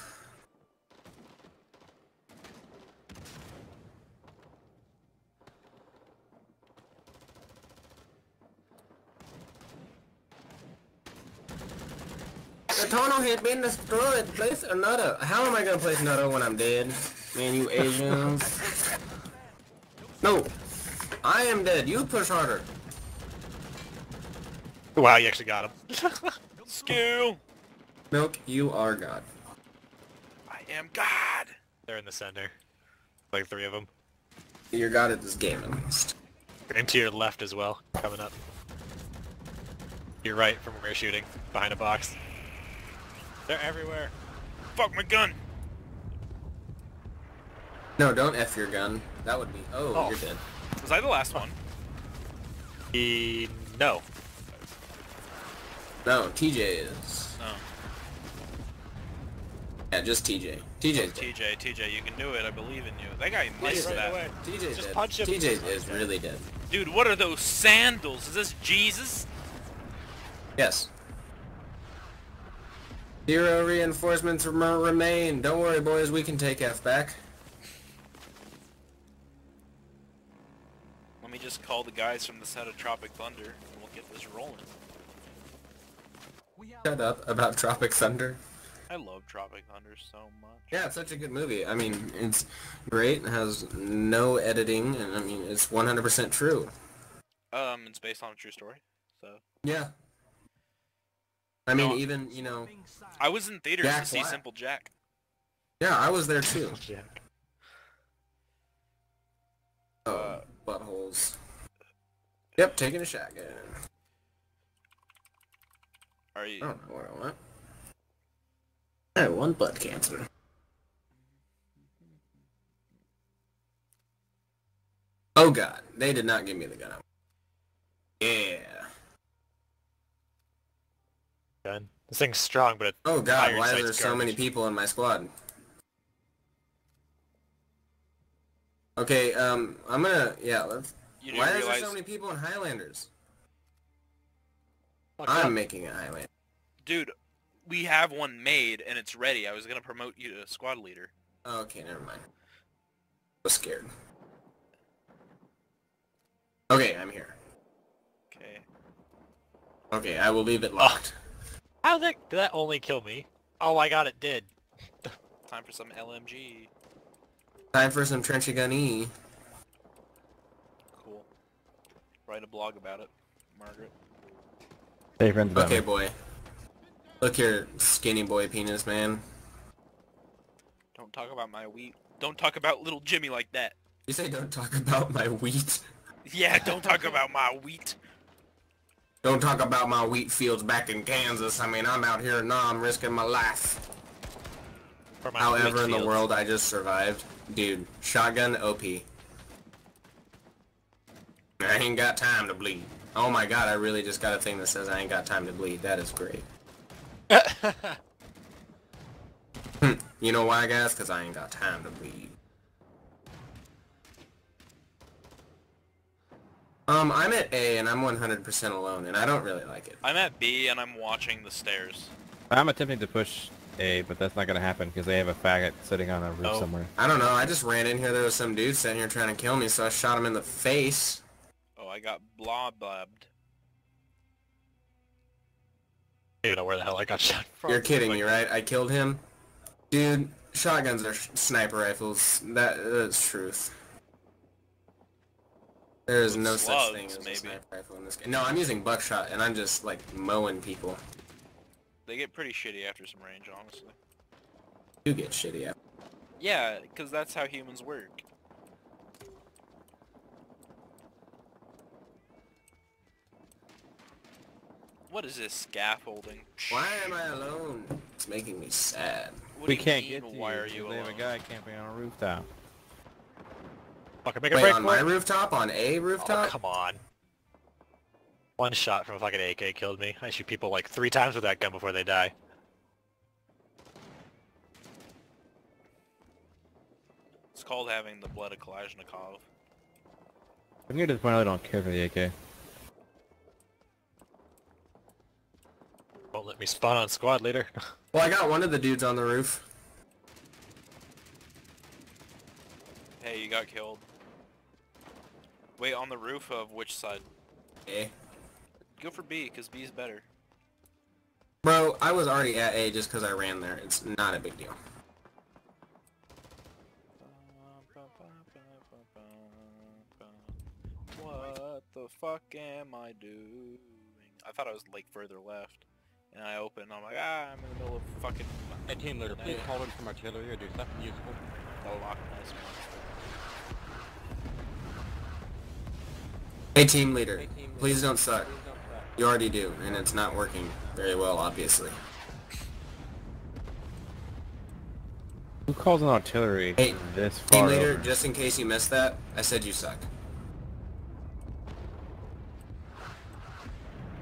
The tunnel has been destroyed. Place another. How am I gonna place another when I'm dead? Man, you Asians. No. I am dead. You push harder. Wow, you actually got him. Skill! Milk, you are God. I am God! They're in the center. Like three of them. You're God at this game at least. And to your left as well, coming up. You're right from where you're shooting, behind a box. They're everywhere. Fuck my gun! No, don't F your gun. That would be... Oh, Oh. you're dead. Was I the last one? E no. No, TJ is. No. Yeah, just TJ. TJ's dead. TJ, TJ, you can do it. I believe in you. That guy missed TJ's that. dead. TJ's Just dead. punch him. TJ is really dead. Dude, what are those sandals? Is this Jesus? Yes. Zero reinforcements remain. Don't worry, boys. We can take F back. Let me just call the guys from the set of Tropic Thunder and we'll get this rolling. We are Shut up about Tropic Thunder. I love Tropic Thunder so much. Yeah, it's such a good movie. I mean, it's great. It has no editing, and I mean, it's 100% true. Um, it's based on a true story. So Yeah. I mean, No. even, you know. I was in theaters Jack to see Black. Simple Jack. yeah, I was there too. Jack. Oh, uh, buttholes. Yep, taking a shotgun. Are you? I don't know what I want. I have one butt cancer. Oh god, they did not give me the gun. Yeah. Gun. This thing's strong, but it, Oh god, why are there so many people in my squad? Okay, um, I'm gonna, yeah, let's, You why realize, there so many people in Highlanders? Fuck I'm up. making a Highlander. dude? We have one made and it's ready. I was gonna promote you to squad leader. Okay, never mind. I was scared. Okay, I'm here. Okay. Okay, I will leave it locked. How the did that only kill me? Oh my god, it did. Time for some LMG. Time for some trenchy gun E. Cool. Write a blog about it, Margaret. Hey, friends Okay, me. boy. Look here, skinny boy penis man. Don't talk about my wheat. Don't talk about little Jimmy like that. You say don't talk about my wheat. Yeah, don't talk about my wheat. Don't talk about my wheat fields back in Kansas. I mean, I'm out here now. I'm risking my life. My However, in the world I just survived, dude, shotgun OP. I ain't got time to bleed. Oh my god, I really just got a thing that says I ain't got time to bleed. That is great. Hmm, you know why, guys? Because I ain't got time to bleed. Um, I'm at A and I'm 100% alone, and I don't really like it. I'm at B and I'm watching the stairs. I'm attempting to push A, but that's not gonna happen because they have a faggot sitting on a roof Oh. somewhere. I don't know, I just ran in here, there was some dude sitting here trying to kill me, so I shot him in the face. Oh, I got blah blabbed. I don't know where the hell I got shot from. You're kidding me, right? I killed him? Dude, shotguns are sh- sniper rifles. That is truth. There is With no such thing as maybe. a sniper rifle in this game. No, I'm using buckshot, and I'm just, like, mowing people. They get pretty shitty after some range, honestly. You get shitty at Yeah, because that's how humans work. What is this scaffolding? Why am I alone? It's making me sad. What we do you can't mean, get to why you are 'cause you they have a guy camping on a rooftop. Fucking make a Wait, break on my rooftop? On a Oh, rooftop? come on. One shot from a fucking AK killed me. I shoot people like three times with that gun before they die. It's called having the blood of Kalashnikov. I'm getting to the point I don't care for the AK. Won't let me spawn on squad leader. Well, I got one of the dudes on the roof. Hey, you got killed. Wait, on the roof of which side? A. Go for B, because B is better. Bro, I was already at A just because I ran there. It's not a big deal. What the fuck am I doing? I thought I was like further left. And I open, I'm like, ah, I'm in the middle of fucking Hey, team leader, please call in from artillery or do something useful. the Loch Ness monster. Hey, team leader. Hey, team leader. Please don't suck. Please don't suck. You already do, and it's not working very well, obviously. Who calls an artillery Hey, this Team leader, over? just in case you missed that, I said you suck.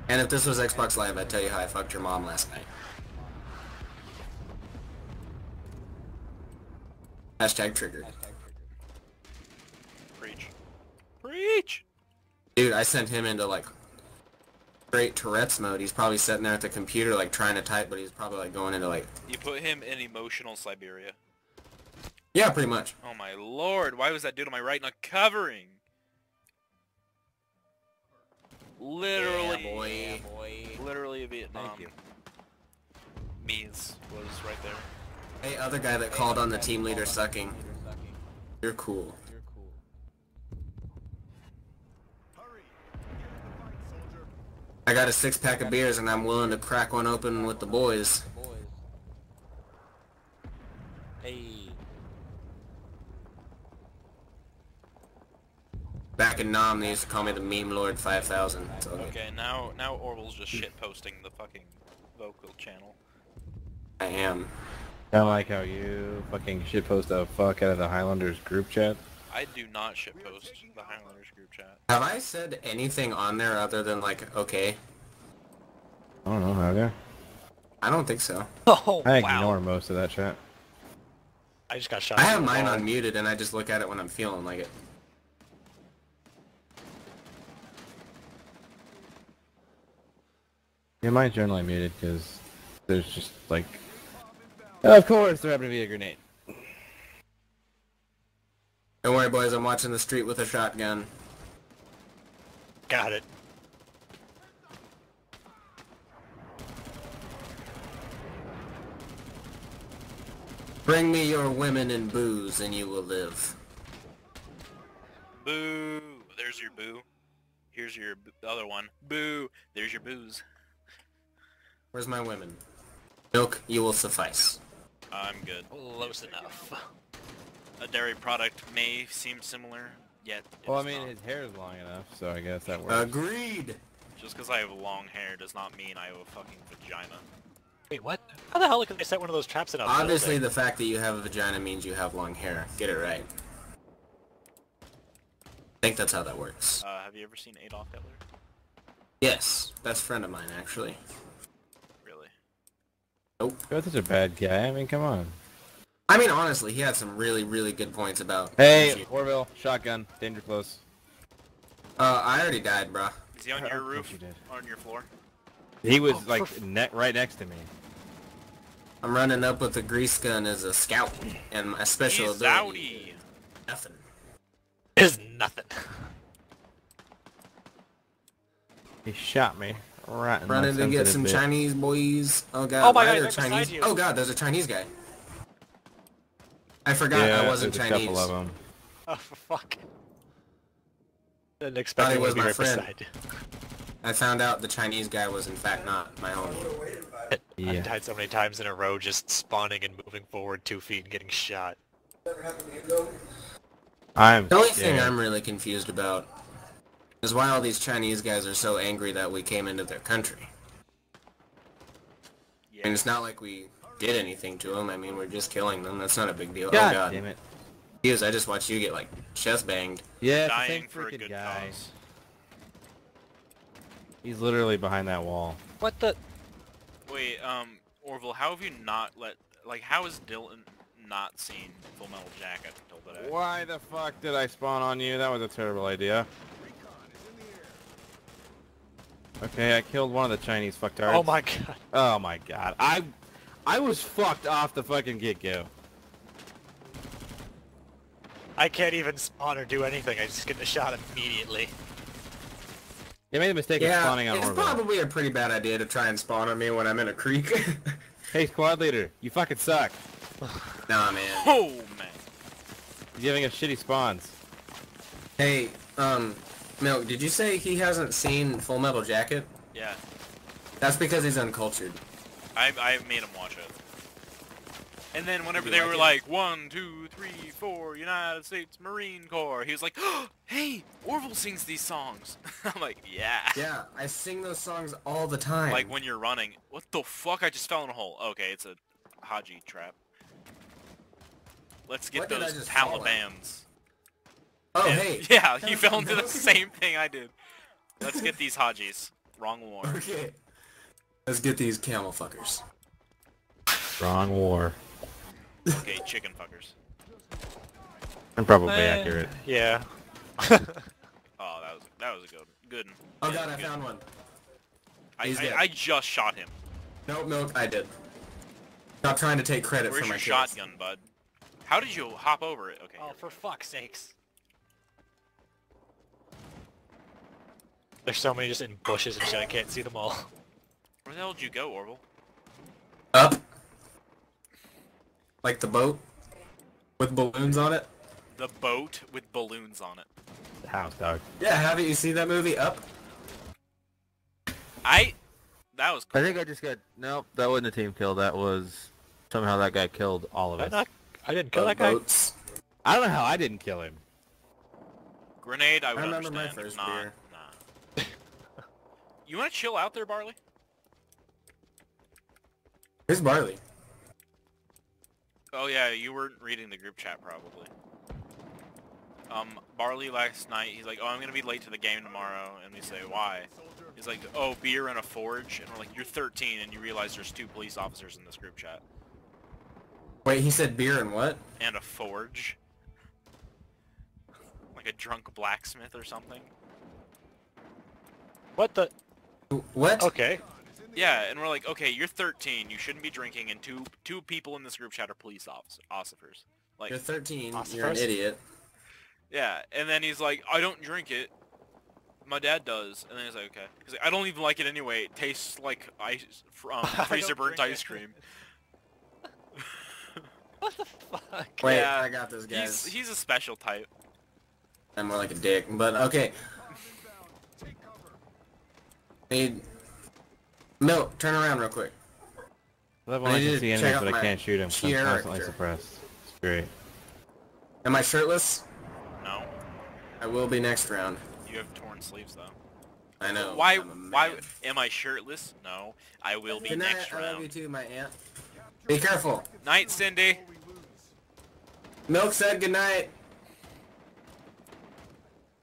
And if this was Xbox Live, I'd tell you how I fucked your mom last night. Hashtag trigger. Preach. Preach! Dude, I sent him into like straight Tourette's mode. He's probably sitting there at the computer like trying to type, but he's probably like going into like You put him in emotional Siberia. yeah, pretty much. Oh my lord, why was that dude on my right not covering? Literally, Yeah, boy. literally Vietnam. Thank you. Mies was right there. Hey, other guy that called on the team leader sucking. You're cool. You're cool. Hurry! Get in the fight, soldier! I got a six pack of beers and I'm willing to crack one open with the boys. Boys. Hey. Back in Nam, they used to call me the meme lord 5000. It's all good. Okay, now now Orville's just shit posting the fucking vocal channel. I am. Kinda like how you fucking shitpost the fuck out of the Highlanders group chat. I do not shit post the Highlanders group chat. Have I said anything on there other than like, okay? I don't know, have you? I don't think so. Oh, I wow. ignore most of that chat. I just got shot. I have mine ball. unmuted and I just look at it when I'm feeling like it. Yeah, mine's generally muted because there's just like... Of course there happened to be a grenade. Don't worry boys, I'm watching the street with a shotgun. Got it. Bring me your women and booze and you will live. Boo! There's your boo. Here's your b- other one. Boo! There's your booze. Where's my women? Milk, you will suffice. I'm good. Close enough. A dairy product may seem similar, yet it Well, I mean, not. his hair is long enough, so I guess that works. Agreed! Just because I have long hair does not mean I have a fucking vagina. Wait, what? How the hell could they set one of those traps in a Obviously the fact that you have a vagina means you have long hair. Get it right. I think that's how that works. Uh, have you ever seen Adolf Hitler? Yes, best friend of mine actually. Really? Nope. You're such a bad guy, I mean, come on. I mean honestly, he had some really, really good points about Hey, Orville, shotgun, danger close. Uh, I already died, bruh. Is he on your roof? you did. On your floor? He was Oh, like f- ne right next to me. I'm running up with a grease gun as a scout, and my special He's ability. outie! Nothing. Is nothing. He shot me right in Running to get some bit. Chinese boys. Oh god, Oh my God, are he's there right beside Chinese? you. Oh god, there's a Chinese guy. I forgot yeah, I wasn't there's a Chinese. couple of them. Oh, fuck. Didn't expect Thought he was my right friend. beside. I found out the Chinese guy was in fact not my homie. Yeah. I've died so many times in a row just spawning and moving forward two feet and getting shot. I'm The only thing. I'm really confused about is why all these Chinese guys are so angry that we came into their country. Yeah. And it's not like we did anything to them. I mean, we're just killing them. That's not a big deal. God, oh god. damn it. Hughes, I just watched you get like chest banged. Yeah, it's the Dying same for a freaking good guy. cause. He's literally behind that wall. What the? Wait, um, Orville, how have you not let... Like, how has Dylan not seen Full Metal Jacket until today? Why the fuck did I spawn on you? That was a terrible idea. Okay, I killed one of the Chinese fucktards. Oh my god. Oh my god. I I was fucked off the fucking get-go. I can't even spawn or do anything. I just get the shot immediately. You made the mistake of Yeah, spawning on it's Orville. probably a pretty bad idea to try and spawn on me when I'm in a creek. Hey, squad leader, you fucking suck. nah, man. Oh, man. He's giving us shitty spawns. Hey, um, Milk, did you say he hasn't seen Full Metal Jacket? Yeah. That's because he's uncultured. I, I made him watch it. And then whenever they like were it? like, one, two, three, four, United States Marine Corps, he was like, oh, hey, Orville sings these songs. I'm like, yeah. Yeah, I sing those songs all the time. Like when you're running, what the fuck? I just fell in a hole. Okay, it's a Haji trap. Let's get What those just fall in? Talibans. oh, And- hey. Yeah, he fell into the same thing I did. Let's get these Hajis. Wrong war. Okay. Let's get these camel fuckers. Wrong war. Okay, chicken fuckers. I'm probably Eh, accurate. Yeah. Oh, that was that was a good good. one. Oh Yeah, god, I good. found one. I, He's I, dead. I just shot him. Nope, Milk, I did. Stop trying to take credit Where's for my your kills. shotgun, bud? How did you hop over it? Okay. Oh, for fuck's sakes. There's so many just in bushes and shit, I can't see them all. Where the hell did you go, Orville? Up. Like the boat with balloons on it. The boat with balloons on it. The house, dog. Yeah, haven't you seen that movie Up? I. That was cool. I think I just got... Nope, that wasn't a team kill. That was... Somehow that guy killed all of I, us. not, I didn't kill Uh, that guy. I don't know how I didn't kill him. Grenade, I would remember my first nah, beer. nah. you want to chill out there, Barley? Who's Barley? Oh yeah, you weren't reading the group chat probably. Um, Barley last night, he's like, oh, I'm gonna be late to the game tomorrow, and we say, why? He's like, oh, beer and a forge, and we're like, you're 13, and you realize there's two police officers in this group chat. Wait, he said beer and what? And a forge. Like a drunk blacksmith or something. What the? What? Okay. Yeah, and we're like, okay, you're 13, you shouldn't be drinking, and two two people in this group chat are police officers. Like, You're 13. Awesome You're an idiot. yeah, and then he's like, I don't drink it. My dad does, and then he's like, okay. He's like, I don't even like it anyway. It tastes like ice from um, I freezer burnt ice cream. What the fuck? Wait, Yeah, I got this, He's guys. he's a special type. I'm more like a dick, but okay. Take cover. Need... Milk, turn around real quick. I love when I I can see enemies, but I can't shoot him. 'cause I'm constantly suppressed. It's great. Am I shirtless? No, I will be next round. you have torn sleeves though. I know. Why? I'm Why am I shirtless? No, I will be Good night, next I love you too, my aunt. Be careful. Night, Cindy. Before we lose. Milk said good night.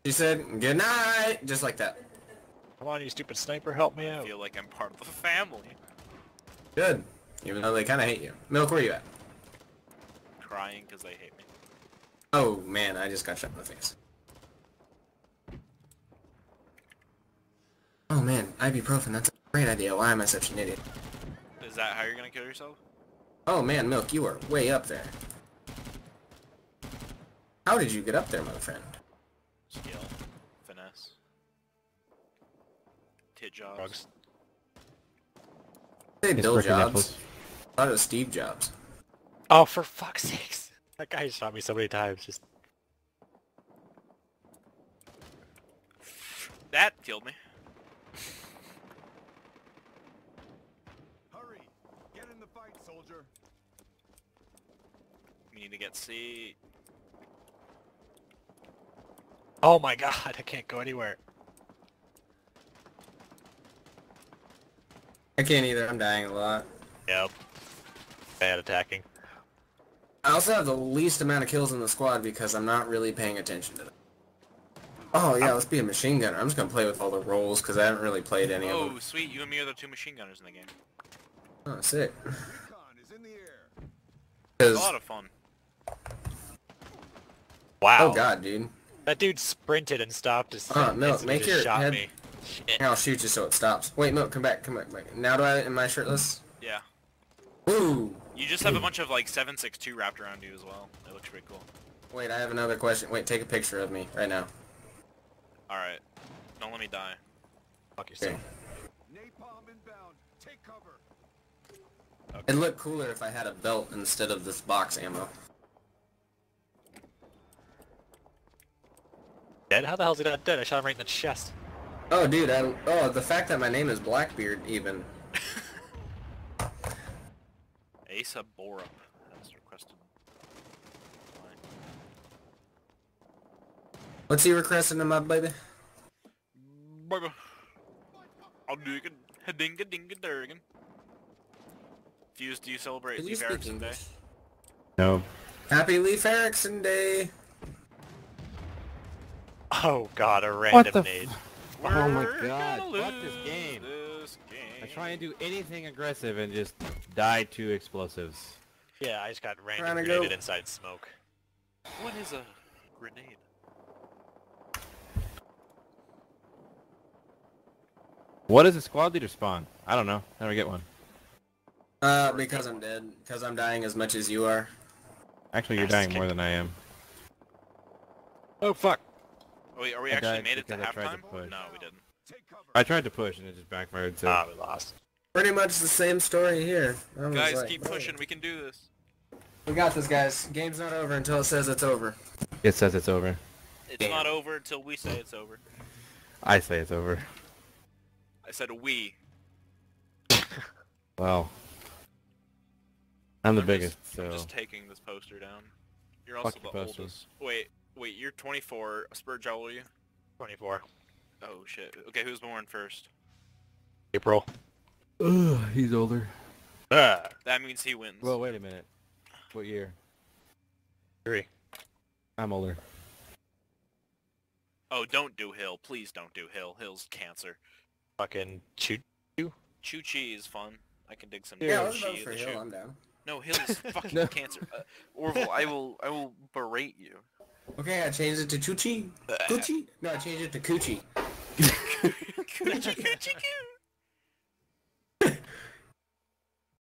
She said good night, just like that. Come on, you stupid sniper, help me I out. feel like I'm part of the family. Good. Even though they kind of hate you. Milk, where you at? Crying because they hate me. Oh man, I just got shot in the face. Oh man, ibuprofen, that's a great idea. Why am I such an idiot? Is that how you're gonna kill yourself? Oh man, Milk, you are way up there. How did you get up there, my friend? Skill, jobs. Drugs. Say Bill Jobs. nipples. I thought it was Steve Jobs. Oh, for fuck's sakes. That guy shot me so many times, just... That killed me. Hurry. Get in the fight, soldier. We need to get C. Oh my god, I can't go anywhere. I can't either, I'm dying a lot. Yep. Bad attacking. I also have the least amount of kills in the squad because I'm not really paying attention to them. Oh yeah, let's be a machine gunner. I'm just gonna play with all the roles because I haven't really played any of them. Oh, sweet! You and me are the two machine gunners in the game. Oh, sick. Recon is in the air. It's a 'Cause- lot of fun. Wow. oh god, dude. That dude sprinted and stopped his Uh, no, instantly make just your shot head- me. Shit. Here, I'll shoot you so it stops. Wait, no, come back, come back. come back. Now do I, am I shirtless? Yeah. Ooh. You just have a bunch of like 762 wrapped around you as well. It looks pretty cool. Wait, I have another question. Wait, take a picture of me right now. Alright. Don't let me die. Fuck Okay. yourself. Napalm inbound. Take cover. It'd look cooler if I had a belt instead of this box ammo. Dead? How the hell is he not dead? I shot him right in the chest. Oh, dude, I, oh, the fact that my name is Blackbeard even. Asa Borup has requested. What's he requesting to my baby? Baby. I'll do it. Dinga dinga durgan. Fuse, do you celebrate Did you Leif Erikson Day? No. Happy Leif Erikson Day! Oh god, a random the nade. Oh my We're God, gonna fuck this lose game. this game. I try and do anything aggressive and just die to explosives. Yeah, I just got random Trying grenaded go- inside smoke. What is a grenade? What does a squad leader spawn? I don't know. Never get one. Uh, because I'm dead. Because I'm dying as much as you are. Actually, you're dying more than I am. Oh fuck. Oh, wait, are we I actually made it to because I tried to halftime? No, we didn't. I tried to push and it just backfired. So Ah, we lost. Pretty much the same story here. Guys, like, keep "Oh, pushing. We can do this. We got this, guys. Game's not over until it says it's over. it says it's over. It's Damn. not over until we say it's over. I say it's over. I said we. Wow. I'm the I'm biggest, just, so I'm just taking this poster down. You're Fuck also your the poster. oldest. Wait, wait. You're 24. Spurge, how old are you? 24. Oh shit. Okay, who's born first? April. Ugh, he's older. Ah, That means he wins. Well, wait a minute. What year? three. I'm older. oh, don't do Hill. Please don't do Hill. Hill's cancer. Fucking shoot. Cu Chi is fun. I can dig some Yeah, I Choo was Chi voting in for the Hill. shoe. I'm down. No, Hill is fucking No. cancer. Uh, Orville, I will, I will berate you. Okay, I changed it to Chuchi. Gucci? No, I changed it to Coochie. Coochie, coochie, coo.